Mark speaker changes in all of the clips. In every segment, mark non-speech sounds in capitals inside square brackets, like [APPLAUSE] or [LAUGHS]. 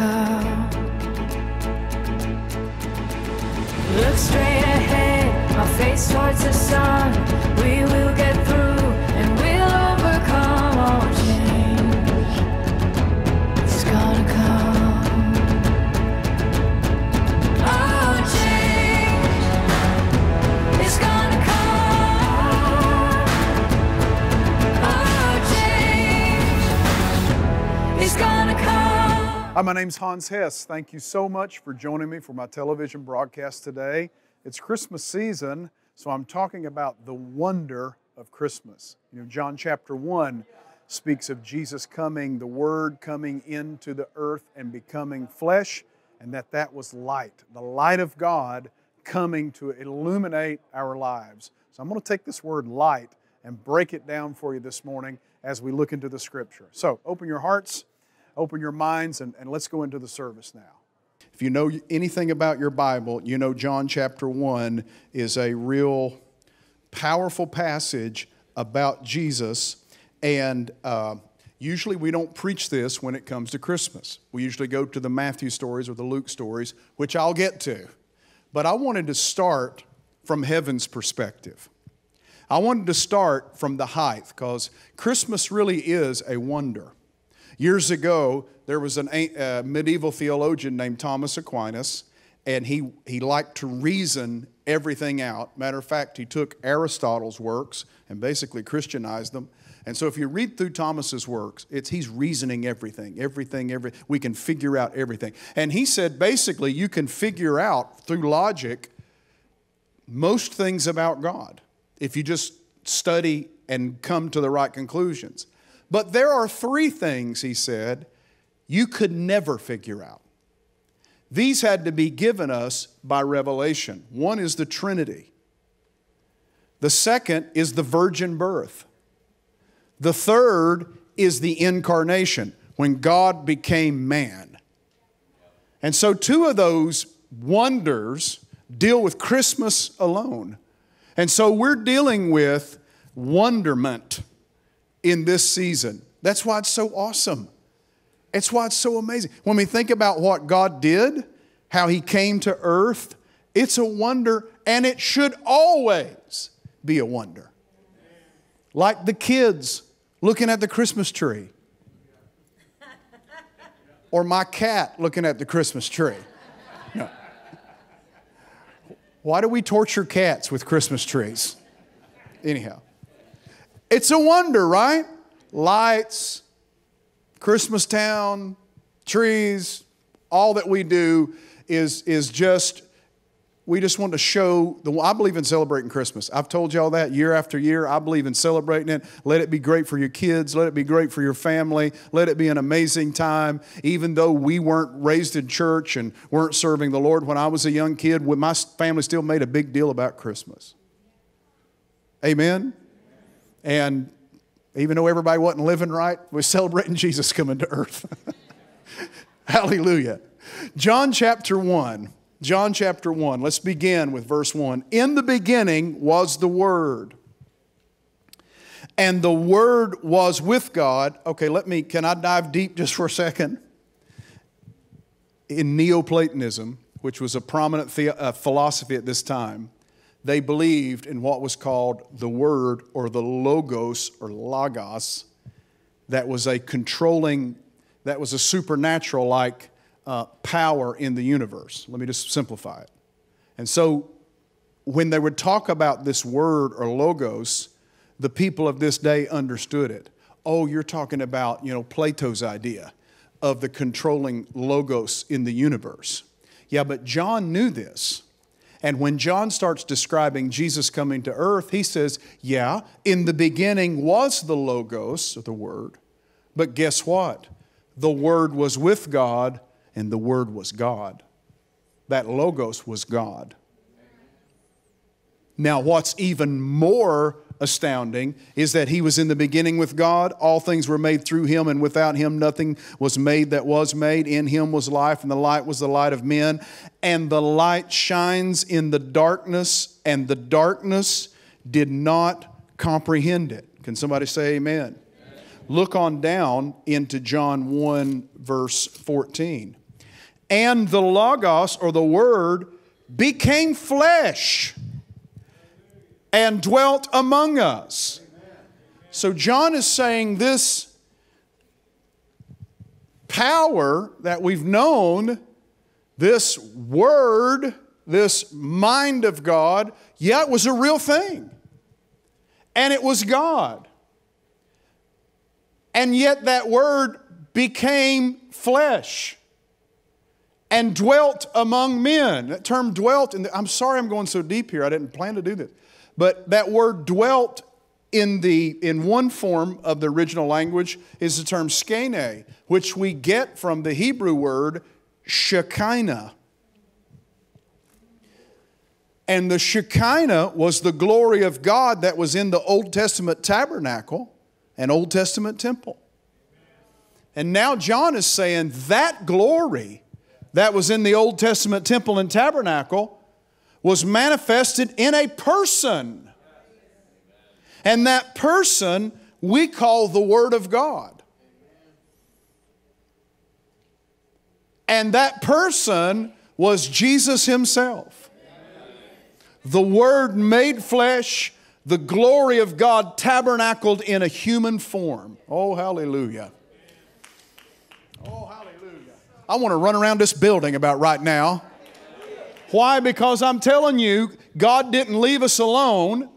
Speaker 1: come. Look straight ahead, my face towards the sun. We will get
Speaker 2: Hi, my name's Hans Hess. Thank you so much for joining me for my television broadcast today. It's Christmas season, so I'm talking about the wonder of Christmas. You know, John chapter 1 speaks of Jesus coming, the Word coming into the earth and becoming flesh, and that that was light, the light of God coming to illuminate our lives. So I'm going to take this word light and break it down for you this morning as we look into the scripture. So open your hearts open your minds and, and let's go into the service now. If you know anything about your Bible, you know John chapter 1 is a real powerful passage about Jesus. And uh, usually we don't preach this when it comes to Christmas. We usually go to the Matthew stories or the Luke stories, which I'll get to. But I wanted to start from heaven's perspective. I wanted to start from the height because Christmas really is a wonder. Years ago, there was a uh, medieval theologian named Thomas Aquinas, and he, he liked to reason everything out. Matter of fact, he took Aristotle's works and basically Christianized them. And so if you read through Thomas's works, it's he's reasoning everything, everything, every we can figure out everything. And he said basically you can figure out through logic most things about God if you just study and come to the right conclusions. But there are three things, he said, you could never figure out. These had to be given us by revelation. One is the Trinity, the second is the virgin birth, the third is the incarnation, when God became man. And so, two of those wonders deal with Christmas alone. And so, we're dealing with wonderment in this season. That's why it's so awesome. It's why it's so amazing. When we think about what God did, how He came to earth, it's a wonder, and it should always be a wonder. Like the kids looking at the Christmas tree, or my cat looking at the Christmas tree. No. Why do we torture cats with Christmas trees? Anyhow. It's a wonder, right? Lights, Christmas town, trees, all that we do is, is just, we just want to show the, I believe in celebrating Christmas. I've told y'all that year after year. I believe in celebrating it. Let it be great for your kids. Let it be great for your family. Let it be an amazing time. Even though we weren't raised in church and weren't serving the Lord when I was a young kid, my family still made a big deal about Christmas. Amen? And even though everybody wasn't living right, we're celebrating [LAUGHS] Jesus coming to earth. [LAUGHS] Hallelujah. John chapter 1. John chapter 1. Let's begin with verse 1. In the beginning was the Word. And the Word was with God. Okay, let me, can I dive deep just for a second? In Neoplatonism, which was a prominent the, uh, philosophy at this time, they believed in what was called the Word or the Logos or Logos, that was a controlling, that was a supernatural like uh, power in the universe. Let me just simplify it. And so when they would talk about this word or logos, the people of this day understood it. Oh, you're talking about, you know, Plato's idea of the controlling logos in the universe. Yeah, but John knew this. And when John starts describing Jesus coming to earth, he says, Yeah, in the beginning was the Logos, the Word. But guess what? The Word was with God, and the Word was God. That Logos was God. Now, what's even more astounding is that he was in the beginning with God. All things were made through him, and without him nothing was made that was made. In him was life, and the light was the light of men. And the light shines in the darkness, and the darkness did not comprehend it. Can somebody say amen? amen. Look on down into John 1, verse 14. and the Logos, or the Word, became flesh and dwelt among us. So John is saying this power that we've known, this Word, this mind of God, yeah, it was a real thing. And it was God. And yet that Word became flesh and dwelt among men. That term dwelt, and I'm sorry I'm going so deep here. I didn't plan to do this. But that word dwelt in, the, in one form of the original language is the term skene, which we get from the Hebrew word Shekinah. And the Shekinah was the glory of God that was in the Old Testament tabernacle and Old Testament temple. And now John is saying that glory that was in the Old Testament temple and tabernacle was manifested in a person. And that person we call the Word of God. And that person was Jesus Himself. The Word made flesh, the glory of God tabernacled in a human form. Oh, hallelujah. Oh, hallelujah. I want to run around this building about right now. Why? Because I'm telling you, God didn't leave us alone.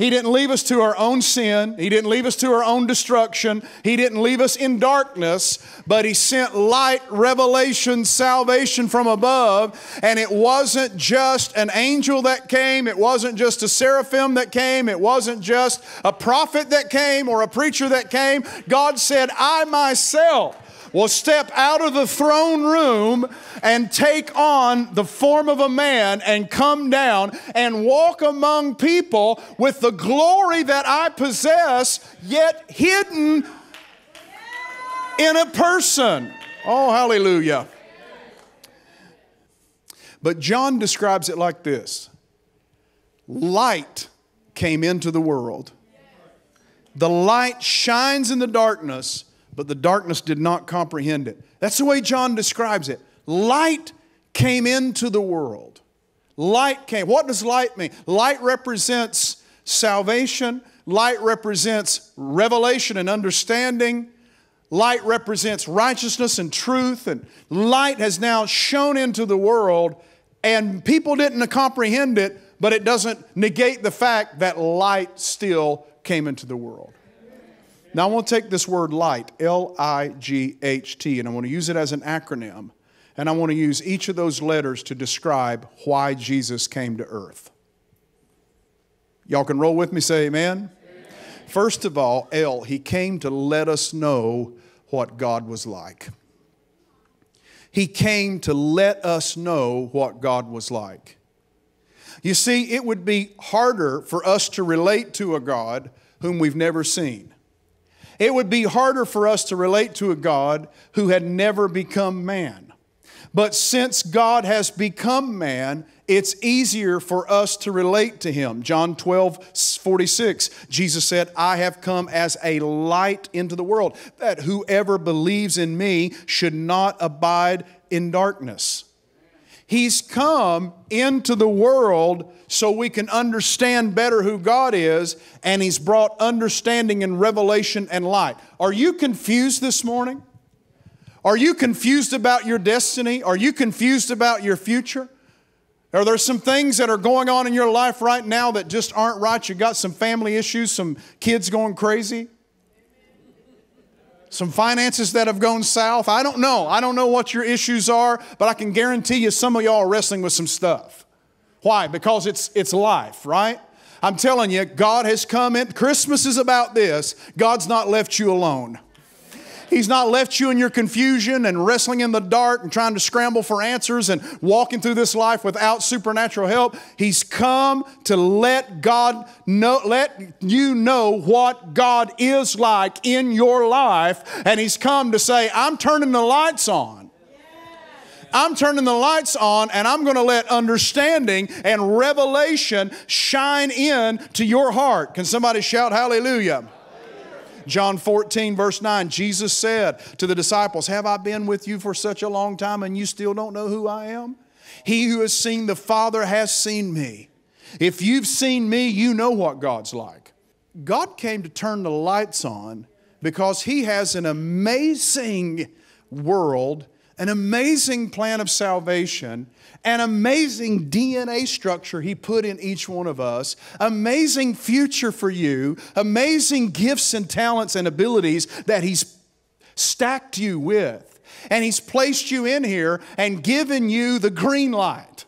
Speaker 2: He didn't leave us to our own sin. He didn't leave us to our own destruction. He didn't leave us in darkness, but He sent light, revelation, salvation from above. And it wasn't just an angel that came, it wasn't just a seraphim that came, it wasn't just a prophet that came or a preacher that came. God said, I myself will step out of the throne room and take on the form of a man and come down and walk among people with the glory that I possess, yet hidden in a person. Oh, hallelujah. But John describes it like this Light came into the world. The light shines in the darkness, but the darkness did not comprehend it. That's the way John describes it. Light came into the world. Light came. What does light mean? Light represents salvation, light represents revelation and understanding. Light represents righteousness and truth, and light has now shone into the world, and people didn't comprehend it, but it doesn't negate the fact that light still came into the world. Now, I want to take this word light, L I G H T, and I want to use it as an acronym. And I want to use each of those letters to describe why Jesus came to earth. Y'all can roll with me, say amen. amen. First of all, L, he came to let us know what God was like. He came to let us know what God was like. You see, it would be harder for us to relate to a God whom we've never seen. It would be harder for us to relate to a God who had never become man. But since God has become man, it's easier for us to relate to him. John 12, 46, Jesus said, I have come as a light into the world, that whoever believes in me should not abide in darkness. He's come into the world so we can understand better who God is, and He's brought understanding and revelation and light. Are you confused this morning? Are you confused about your destiny? Are you confused about your future? Are there some things that are going on in your life right now that just aren't right? You got some family issues, some kids going crazy? Some finances that have gone south. I don't know. I don't know what your issues are, but I can guarantee you some of y'all are wrestling with some stuff. Why? Because it's, it's life, right? I'm telling you, God has come in. Christmas is about this. God's not left you alone. He's not left you in your confusion and wrestling in the dark and trying to scramble for answers and walking through this life without supernatural help. He's come to let God know, let you know what God is like in your life. And He's come to say, I'm turning the lights on. I'm turning the lights on and I'm going to let understanding and revelation shine in to your heart. Can somebody shout hallelujah? John 14, verse 9, Jesus said to the disciples, Have I been with you for such a long time and you still don't know who I am? He who has seen the Father has seen me. If you've seen me, you know what God's like. God came to turn the lights on because He has an amazing world, an amazing plan of salvation, an amazing DNA structure He put in each one of us, amazing future for you, amazing gifts and talents and abilities that He's stacked you with. And He's placed you in here and given you the green light.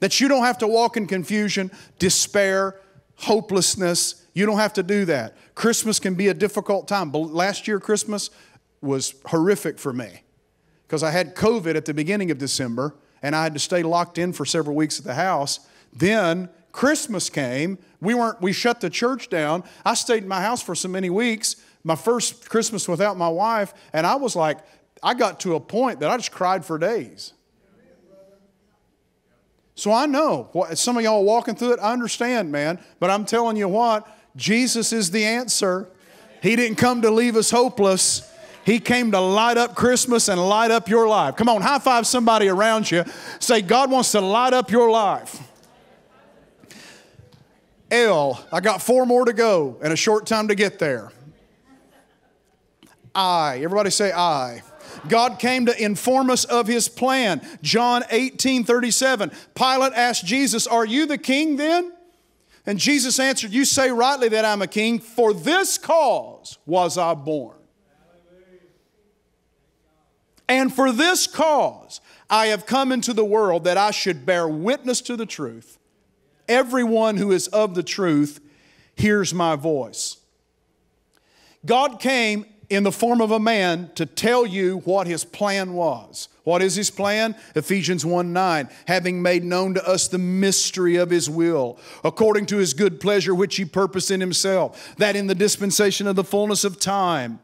Speaker 2: That you don't have to walk in confusion, despair, hopelessness. You don't have to do that. Christmas can be a difficult time. Last year, Christmas was horrific for me because I had COVID at the beginning of December and I had to stay locked in for several weeks at the house. Then Christmas came. We weren't we shut the church down. I stayed in my house for so many weeks. My first Christmas without my wife and I was like I got to a point that I just cried for days. So I know what some of y'all walking through it, I understand, man. But I'm telling you what, Jesus is the answer. He didn't come to leave us hopeless. He came to light up Christmas and light up your life. Come on, high five somebody around you. Say, God wants to light up your life. L, I got four more to go and a short time to get there. I, everybody say I. God came to inform us of his plan. John 18 37. Pilate asked Jesus, Are you the king then? And Jesus answered, You say rightly that I'm a king. For this cause was I born. And for this cause I have come into the world that I should bear witness to the truth. Everyone who is of the truth hears my voice. God came in the form of a man to tell you what his plan was. What is his plan? Ephesians 1 9, having made known to us the mystery of his will, according to his good pleasure which he purposed in himself, that in the dispensation of the fullness of time,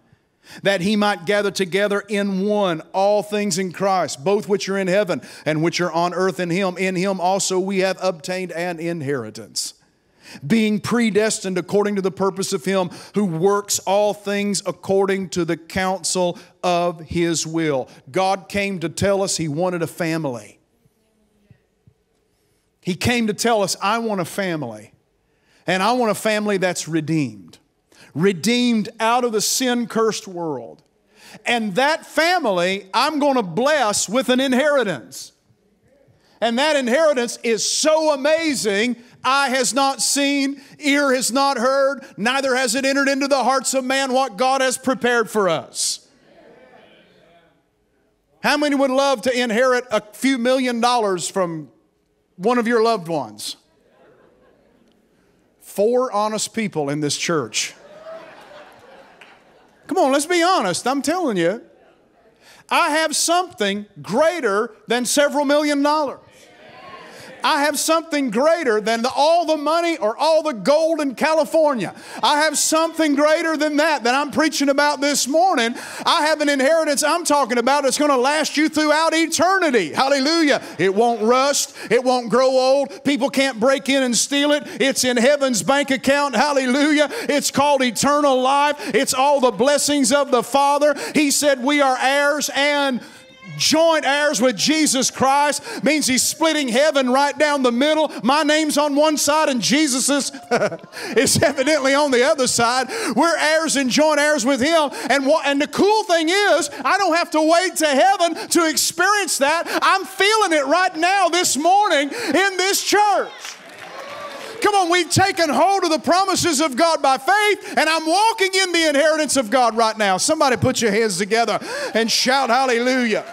Speaker 2: that he might gather together in one all things in Christ, both which are in heaven and which are on earth in him. In him also we have obtained an inheritance being predestined according to the purpose of Him who works all things according to the counsel of His will. God came to tell us He wanted a family. He came to tell us, I want a family, and I want a family that's redeemed, redeemed out of the sin cursed world. And that family I'm going to bless with an inheritance. And that inheritance is so amazing eye has not seen, ear has not heard, neither has it entered into the hearts of man what God has prepared for us. How many would love to inherit a few million dollars from one of your loved ones? Four honest people in this church. Come on, let's be honest. I'm telling you. I have something greater than several million dollars. I have something greater than the, all the money or all the gold in California. I have something greater than that that I'm preaching about this morning. I have an inheritance I'm talking about that's going to last you throughout eternity. Hallelujah. It won't rust, it won't grow old. People can't break in and steal it. It's in heaven's bank account. Hallelujah. It's called eternal life. It's all the blessings of the Father. He said we are heirs and joint heirs with Jesus Christ means he's splitting heaven right down the middle. My name's on one side and Jesus is, [LAUGHS] is evidently on the other side. We're heirs and joint heirs with him. And, what, and the cool thing is, I don't have to wait to heaven to experience that. I'm feeling it right now this morning in this church. Come on, we've taken hold of the promises of God by faith, and I'm walking in the inheritance of God right now. Somebody put your hands together and shout hallelujah.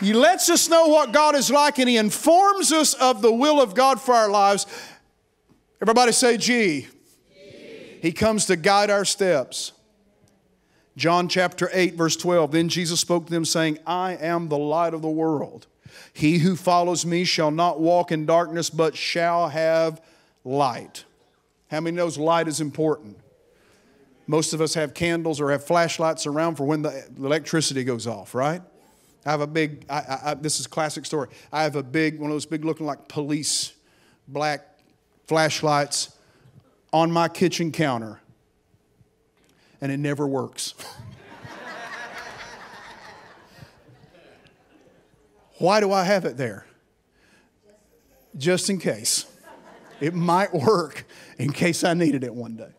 Speaker 2: He lets us know what God is like and He informs us of the will of God for our lives. Everybody say, G. G. He comes to guide our steps. John chapter 8, verse 12. Then Jesus spoke to them, saying, I am the light of the world. He who follows me shall not walk in darkness, but shall have light. How many knows light is important? Most of us have candles or have flashlights around for when the electricity goes off, right? I have a big, I, I, this is a classic story. I have a big, one of those big looking like police black flashlights on my kitchen counter, and it never works. [LAUGHS] Why do I have it there? Just in case. It might work in case I needed it one day.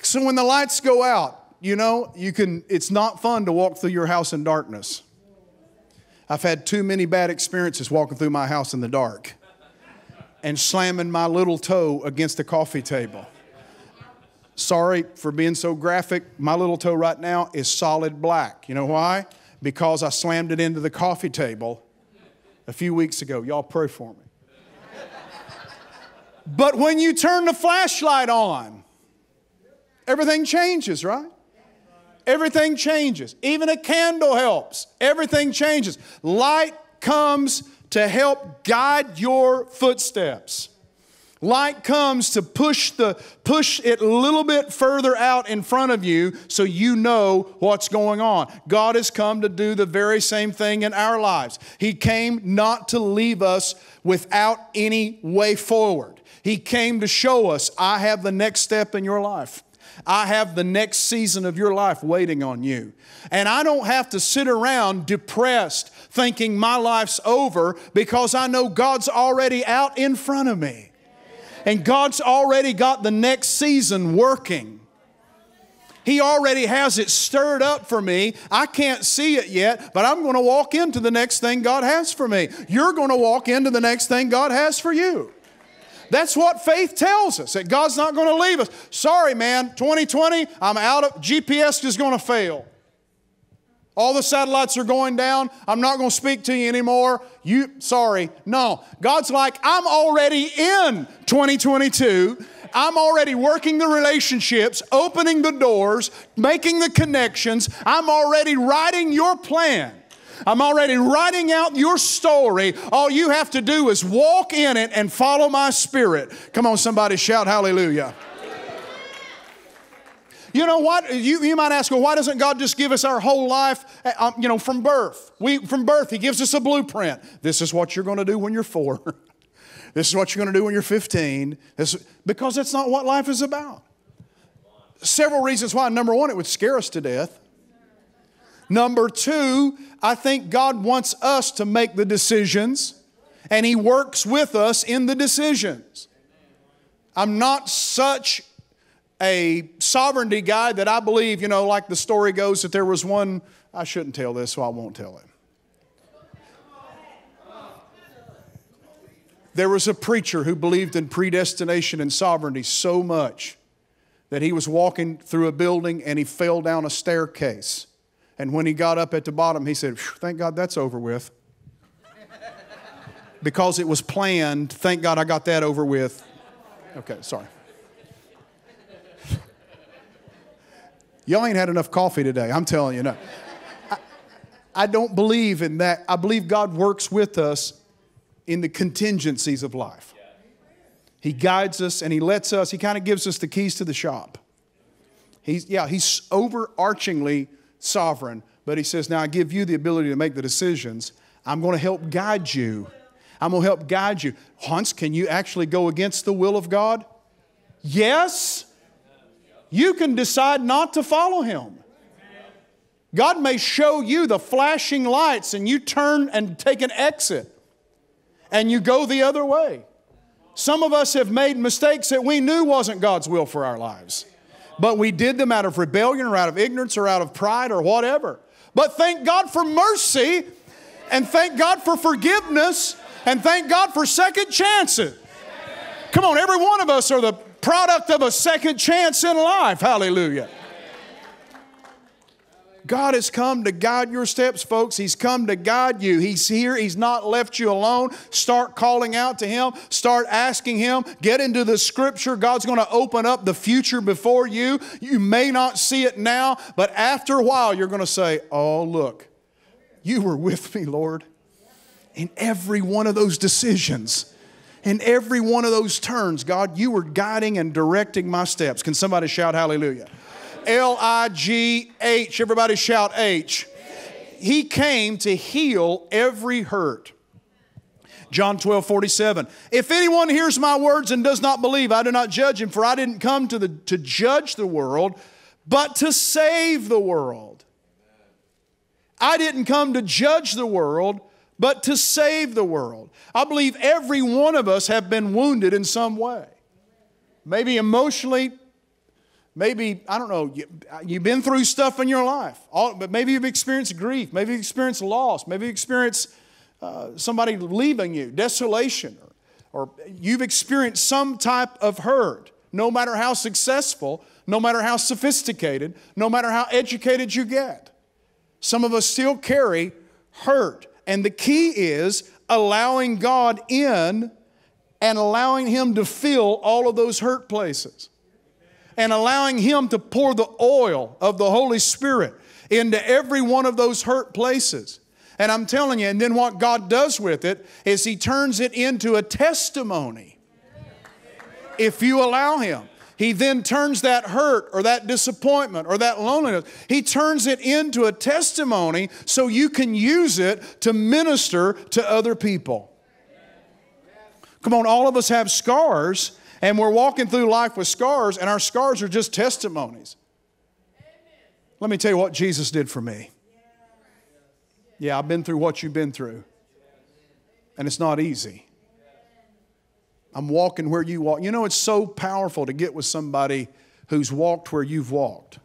Speaker 2: So when the lights go out, you know, you can it's not fun to walk through your house in darkness. I've had too many bad experiences walking through my house in the dark and slamming my little toe against the coffee table. Sorry for being so graphic. My little toe right now is solid black. You know why? Because I slammed it into the coffee table a few weeks ago. Y'all pray for me. but when you turn the flashlight on, everything changes, right? Everything changes. Even a candle helps. Everything changes. Light comes to help guide your footsteps. Light comes to push the push it a little bit further out in front of you so you know what's going on. God has come to do the very same thing in our lives. He came not to leave us without any way forward. He came to show us I have the next step in your life. I have the next season of your life waiting on you. And I don't have to sit around depressed thinking my life's over because I know God's already out in front of me. And God's already got the next season working. He already has it stirred up for me. I can't see it yet, but I'm going to walk into the next thing God has for me. You're going to walk into the next thing God has for you. That's what faith tells us that God's not going to leave us. Sorry, man, 2020, I'm out of GPS is going to fail. All the satellites are going down. I'm not going to speak to you anymore. You sorry. No. God's like, I'm already in 2022. I'm already working the relationships, opening the doors, making the connections. I'm already writing your plan. I'm already writing out your story. All you have to do is walk in it and follow my spirit. Come on, somebody shout hallelujah. You know what? You, you might ask, well, why doesn't God just give us our whole life, uh, um, you know, from birth? We, from birth, He gives us a blueprint. This is what you're going to do when you're four. [LAUGHS] this is what you're going to do when you're 15. This, because that's not what life is about. Several reasons why. Number one, it would scare us to death. Number two, I think God wants us to make the decisions and He works with us in the decisions. I'm not such a sovereignty guy that I believe, you know, like the story goes that there was one, I shouldn't tell this, so I won't tell it. There was a preacher who believed in predestination and sovereignty so much that he was walking through a building and he fell down a staircase and when he got up at the bottom, he said, Thank God that's over with. because it was planned, thank God I got that over with. Okay, sorry. Y'all ain't had enough coffee today, I'm telling you. No. I, I don't believe in that. I believe God works with us in the contingencies of life. He guides us and He lets us, He kind of gives us the keys to the shop. He's, yeah, He's overarchingly sovereign, but he says, Now I give you the ability to make the decisions. I'm going to help guide you. I'm going to help guide you. Hans, can you actually go against the will of God? Yes. You can decide not to follow him. God may show you the flashing lights and you turn and take an exit and you go the other way. Some of us have made mistakes that we knew wasn't God's will for our lives but we did them out of rebellion or out of ignorance or out of pride or whatever. But thank God for mercy and thank God for forgiveness and thank God for second chances. Come on, every one of us are the product of a second chance in life. Hallelujah. God has come to guide your steps, folks. He's come to guide you. He's here. He's not left you alone. Start calling out to Him. Start asking Him. Get into the scripture. God's going to open up the future before you. You may not see it now, but after a while, you're going to say, Oh, look, you were with me, Lord, in every one of those decisions. In every one of those turns, God, you were guiding and directing my steps. Can somebody shout hallelujah? L I G H. Everybody shout H. He came to heal every hurt. John 12, 47. If anyone hears my words and does not believe, I do not judge him, for I didn't come to, the, to judge the world, but to save the world. I didn't come to judge the world, but to save the world. I believe every one of us have been wounded in some way. Maybe emotionally, maybe, I don't know, you, have been through stuff in your life, All, but maybe you've experienced grief, maybe you've experienced loss, maybe you've experienced uh, somebody leaving you, desolation, or, or you've experienced some type of hurt, no matter how successful, no matter how sophisticated, no matter how educated you get. Some of us still carry hurt. And the key is allowing God in and allowing Him to fill all of those hurt places. And allowing Him to pour the oil of the Holy Spirit into every one of those hurt places. And I'm telling you, and then what God does with it is He turns it into a testimony. If you allow Him. He then turns that hurt or that disappointment or that loneliness, he turns it into a testimony so you can use it to minister to other people. Come on, all of us have scars, and we're walking through life with scars, and our scars are just testimonies. Let me tell you what Jesus did for me. Yeah, I've been through what you've been through, and it's not easy. I'm walking where you walk. You know, it's so powerful to get with somebody who's walked where you've walked.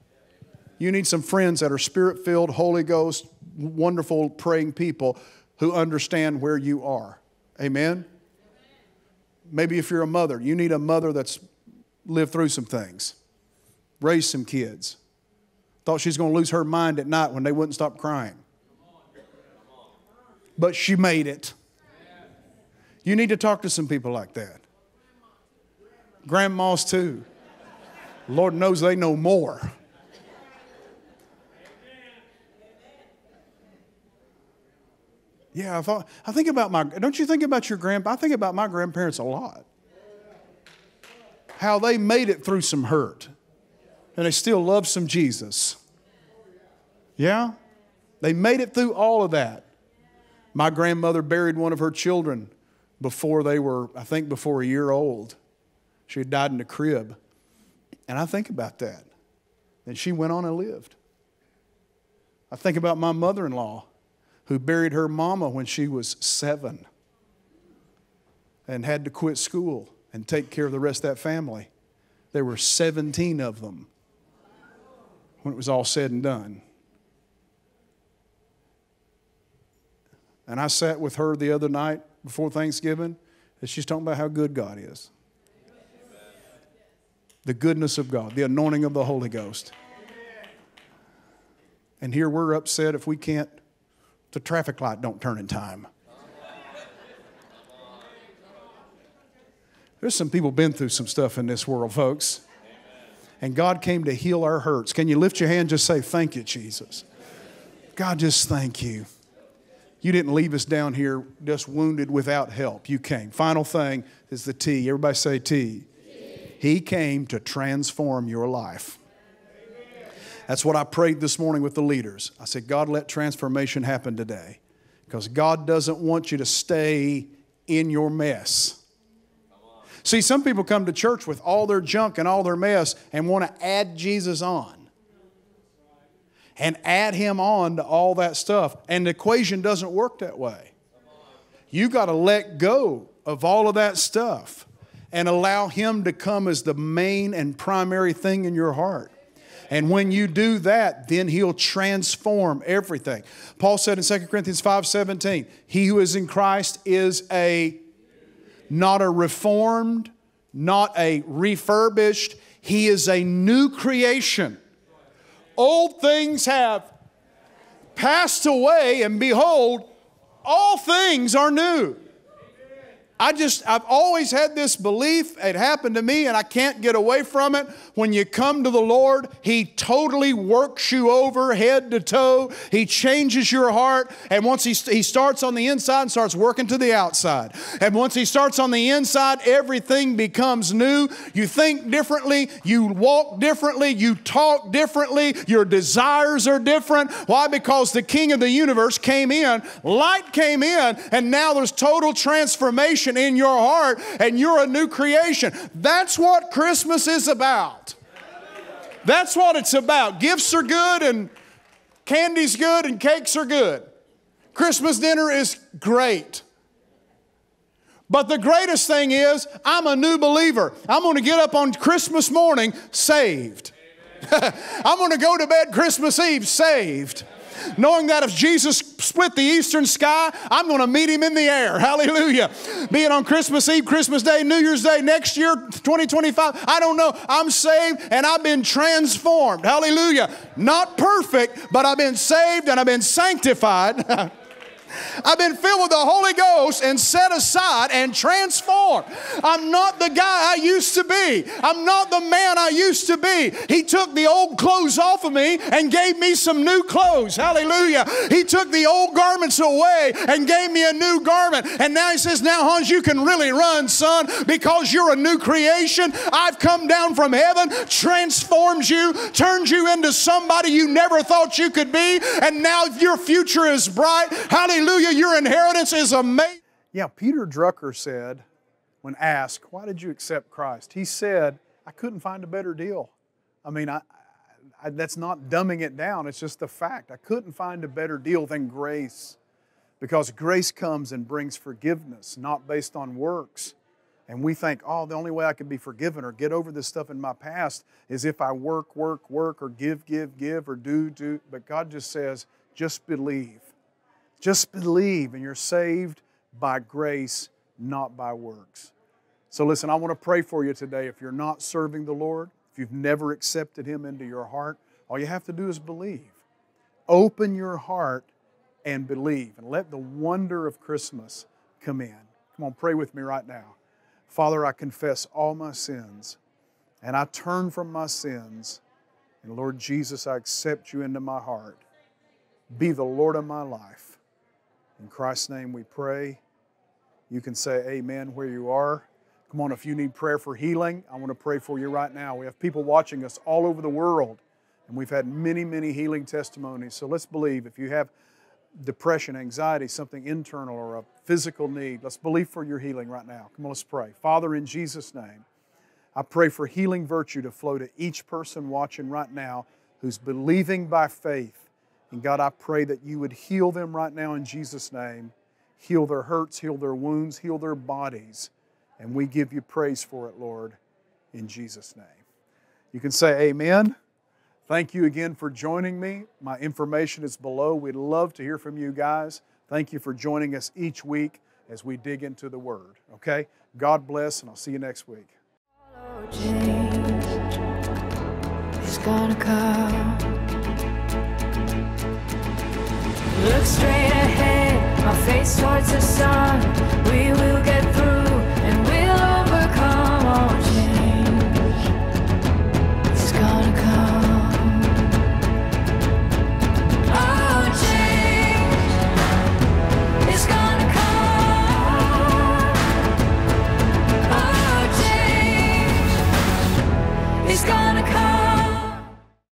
Speaker 2: You need some friends that are spirit filled, Holy Ghost, wonderful praying people who understand where you are. Amen? Maybe if you're a mother, you need a mother that's lived through some things, raised some kids. Thought she's going to lose her mind at night when they wouldn't stop crying. But she made it. You need to talk to some people like that. Grandmas, too. Lord knows they know more. Yeah, I thought I think about my don't you think about your grandpa? I think about my grandparents a lot. How they made it through some hurt. And they still love some Jesus. Yeah? They made it through all of that. My grandmother buried one of her children before they were, I think, before a year old. She had died in the crib. And I think about that. And she went on and lived. I think about my mother in law who buried her mama when she was seven and had to quit school and take care of the rest of that family. There were 17 of them when it was all said and done. And I sat with her the other night before Thanksgiving, and she's talking about how good God is. The goodness of God, the anointing of the Holy Ghost. And here we're upset if we can't, the traffic light don't turn in time. There's some people been through some stuff in this world, folks. And God came to heal our hurts. Can you lift your hand just say, Thank you, Jesus? God, just thank you. You didn't leave us down here just wounded without help. You came. Final thing is the T. Everybody say T. T. He came to transform your life. That's what I prayed this morning with the leaders. I said, God, let transformation happen today. Because God doesn't want you to stay in your mess. See, some people come to church with all their junk and all their mess and want to add Jesus on and add him on to all that stuff. And the equation doesn't work that way. You got to let go of all of that stuff and allow him to come as the main and primary thing in your heart. And when you do that, then he'll transform everything. Paul said in 2 Corinthians 5:17, he who is in Christ is a not a reformed, not a refurbished, he is a new creation. Old things have passed away, and behold, all things are new.
Speaker 3: I just, I've always had this belief. It happened to me and I can't get away from it. When you come to the Lord, He totally works you over head to toe. He changes your heart. And once He, he starts on the inside and starts working to the outside. And once He starts on the inside, everything becomes new. You think differently, you walk differently, you talk differently, your desires are different. Why? Because the King of the universe came in, light came in, and now there's total transformation in your heart and you're a new creation. That's what Christmas is about. That's what it's about. Gifts are good and candy's good and cakes are good. Christmas dinner is great. But the greatest thing is, I'm a new believer. I'm going to get up on Christmas morning saved. [LAUGHS] I'm going to go to bed Christmas Eve saved knowing that if Jesus split the eastern sky, I'm going to meet him in the air. [LAUGHS] Hallelujah. Be it on Christmas Eve, Christmas Day, New Year's Day, next year, 2025, I don't know. I'm saved and I've been transformed. Hallelujah. Not perfect, but I've been saved and I've been sanctified. [LAUGHS] I've been filled with the Holy Ghost and set aside and transformed. I'm not the guy I used to be. I'm not the man I used to be. He took the old clothes off of me and gave me some new clothes. Hallelujah. He took the old garments away and gave me a new garment. And now he says, Now, Hans, you can really run, son, because you're a new creation. I've come down from heaven, transformed you, turned you into somebody you never thought you could be. And now your future is bright. Hallelujah. Hallelujah, your inheritance is amazing.
Speaker 2: Yeah, Peter Drucker said, when asked, Why did you accept Christ? He said, I couldn't find a better deal. I mean, I, I, that's not dumbing it down, it's just the fact. I couldn't find a better deal than grace because grace comes and brings forgiveness, not based on works. And we think, oh, the only way I can be forgiven or get over this stuff in my past is if I work, work, work, or give, give, give, or do, do. But God just says, just believe. Just believe and you're saved by grace, not by works. So, listen, I want to pray for you today. If you're not serving the Lord, if you've never accepted Him into your heart, all you have to do is believe. Open your heart and believe, and let the wonder of Christmas come in. Come on, pray with me right now. Father, I confess all my sins, and I turn from my sins. And Lord Jesus, I accept you into my heart. Be the Lord of my life. In Christ's name we pray. You can say amen where you are. Come on, if you need prayer for healing, I want to pray for you right now. We have people watching us all over the world, and we've had many, many healing testimonies. So let's believe if you have depression, anxiety, something internal, or a physical need, let's believe for your healing right now. Come on, let's pray. Father, in Jesus' name, I pray for healing virtue to flow to each person watching right now who's believing by faith and God, I pray that you would heal them right now in Jesus' name. Heal their hurts, heal their wounds, heal their bodies. And we give you praise for it, Lord, in Jesus' name. You can say amen. Thank you again for joining me. My information is below. We'd love to hear from you guys. Thank you for joining us each week as we dig into the Word. Okay? God bless, and I'll see you next week.
Speaker 1: Look straight ahead, my face towards the sun. We will.